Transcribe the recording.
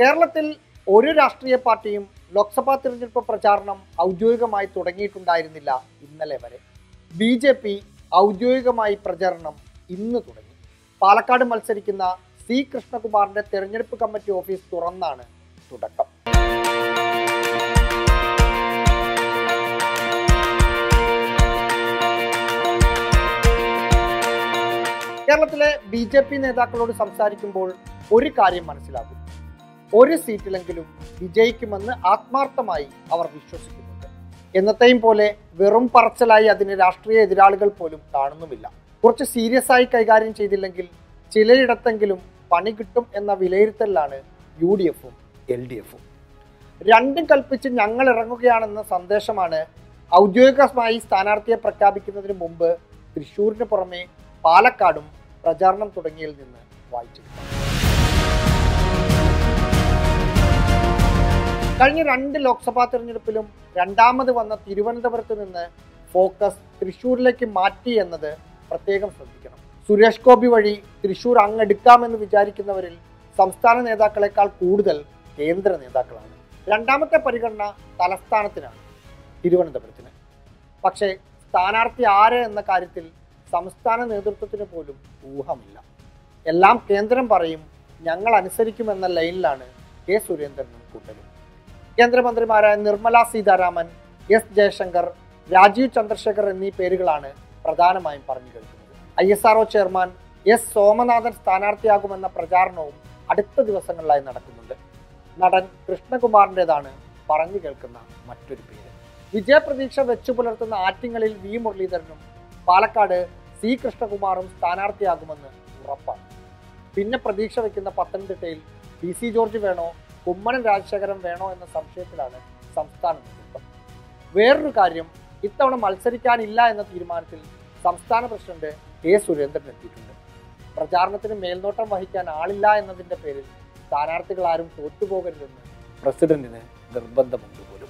കേരളത്തിൽ ഒരു രാഷ്ട്രീയ പാർട്ടിയും ലോക്സഭാ തിരഞ്ഞെടുപ്പ് പ്രചാരണം ഔദ്യോഗികമായി തുടങ്ങിയിട്ടുണ്ടായിരുന്നില്ല ഇന്നലെ വരെ. ബി ജെ പി ഔദ്യോഗികമായി പ്രചരണം ഇന്ന് തുടങ്ങി. പാലക്കാട് മത്സരിക്കുന്ന സി കൃഷ്ണകുമാറിന്റെ തെരഞ്ഞെടുപ്പ് കമ്മിറ്റി ഓഫീസ് തുറന്നാണ് തുടക്കം. കേരളത്തിലെ ബി ജെ പി നേതാക്കളോട് സംസാരിക്കുമ്പോൾ ഒരു കാര്യം മനസ്സിലാകും. ഒരു സീറ്റിലെങ്കിലും വിജയിക്കുമെന്ന് ആത്മാർത്ഥമായി അവർ വിശ്വസിക്കുന്നുണ്ട്. എന്നത്തെയും പോലെ വെറും പറച്ചലായി അതിന് രാഷ്ട്രീയ എതിരാളികൾ പോലും കാണുന്നുമില്ല. കുറച്ച് സീരിയസ് ആയി കൈകാര്യം ചെയ്തില്ലെങ്കിൽ ചിലയിടത്തെങ്കിലും പണി കിട്ടും എന്ന വിലയിരുത്തലിലാണ് യു ഡി എഫും എൽ ഡി എഫും രണ്ടും കൽപ്പിച്ച് ഞങ്ങൾ ഇറങ്ങുകയാണെന്ന സന്ദേശമാണ് ഔദ്യോഗികമായി സ്ഥാനാർത്ഥിയെ പ്രഖ്യാപിക്കുന്നതിന് മുമ്പ് തൃശൂരിന് പുറമെ പാലക്കാടും പ്രചാരണം തുടങ്ങിയതിൽ നിന്ന് വായിച്ചെടുക്കാം കഴിഞ്ഞ രണ്ട് ലോക്സഭാ തിരഞ്ഞെടുപ്പിലും രണ്ടാമത് വന്ന തിരുവനന്തപുരത്ത് നിന്ന് ഫോക്കസ് തൃശൂരിലേക്ക് മാറ്റി എന്നത് പ്രത്യേകം ശ്രദ്ധിക്കണം. സുരേഷ് ഗോപി വഴി തൃശൂർ അങ്ങെടുക്കാമെന്ന് വിചാരിക്കുന്നവരിൽ സംസ്ഥാന നേതാക്കളെക്കാൾ കൂടുതൽ കേന്ദ്ര നേതാക്കളാണ്. രണ്ടാമത്തെ പരിഗണന തലസ്ഥാനത്തിനാണ് തിരുവനന്തപുരത്തിന്. പക്ഷേ സ്ഥാനാർത്ഥി ആര് എന്ന കാര്യത്തിൽ സംസ്ഥാന നേതൃത്വത്തിന് പോലും ഊഹമില്ല. എല്ലാം കേന്ദ്രം പറയും ഞങ്ങൾ അനുസരിക്കുമെന്ന ലൈനിലാണ് കെ സുരേന്ദ്രനും കൂട്ടരും. കേന്ദ്രമന്ത്രിമാരായ നിർമ്മല സീതാരാമൻ എസ് ജയശങ്കർ രാജീവ് ചന്ദ്രശേഖർ എന്നീ പേരുകളാണ് പ്രധാനമായും പറഞ്ഞു കേൾക്കുന്നത്. I S chairman S Somanathan സ്ഥാനാർത്ഥിയാകുമെന്ന പ്രചാരണവും അടുത്ത ദിവസങ്ങളിലായി നടക്കുന്നുണ്ട്. നടൻ കൃഷ്ണകുമാറിന്റെതാണ് പറഞ്ഞു കേൾക്കുന്ന മറ്റൊരു പേര്. വിജയപ്രതീക്ഷ വെച്ചു പുലർത്തുന്ന ആറ്റിങ്ങലിൽ വി മുരളീധരനും പാലക്കാട് സി കൃഷ്ണകുമാറും സ്ഥാനാർത്ഥിയാകുമെന്ന് ഉറപ്പാണ്. പിന്നെ പ്രതീക്ഷ വയ്ക്കുന്ന പത്തനംതിട്ടയിൽ പി സി ജോർജ് വേണോ കുമ്മനം രാജശേഖരൻ വേണോ എന്ന സംശയത്തിലാണ് സംസ്ഥാന നേതൃത്വം വേറൊരു കാര്യം ഇത്തവണ മത്സരിക്കാനില്ല എന്ന തീരുമാനത്തിൽ സംസ്ഥാന പ്രസിഡന്റ് കെ സുരേന്ദ്രൻ എത്തിയിട്ടുണ്ട്. പ്രചാരണത്തിന് മേൽനോട്ടം വഹിക്കാൻ ആളില്ല എന്നതിന്റെ പേരിൽ സ്ഥാനാർത്ഥികൾ ആരും തോറ്റുപോകരുതെന്ന് പ്രസിഡന്റിന് നിർബന്ധമുണ്ട് പോലും.